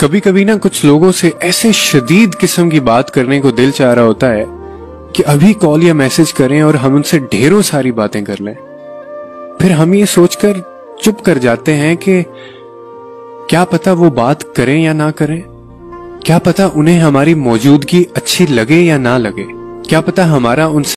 कभी कभी ना कुछ लोगों से ऐसे शदीद किस्म की बात करने को दिल चाह रहा होता है कि अभी कॉल या मैसेज करें और हम उनसे ढेरों सारी बातें कर लें। फिर हम ये सोचकर चुप कर जाते हैं कि क्या पता वो बात करें या ना करें? क्या पता उन्हें हमारी मौजूदगी अच्छी लगे या ना लगे? क्या पता हमारा उनसे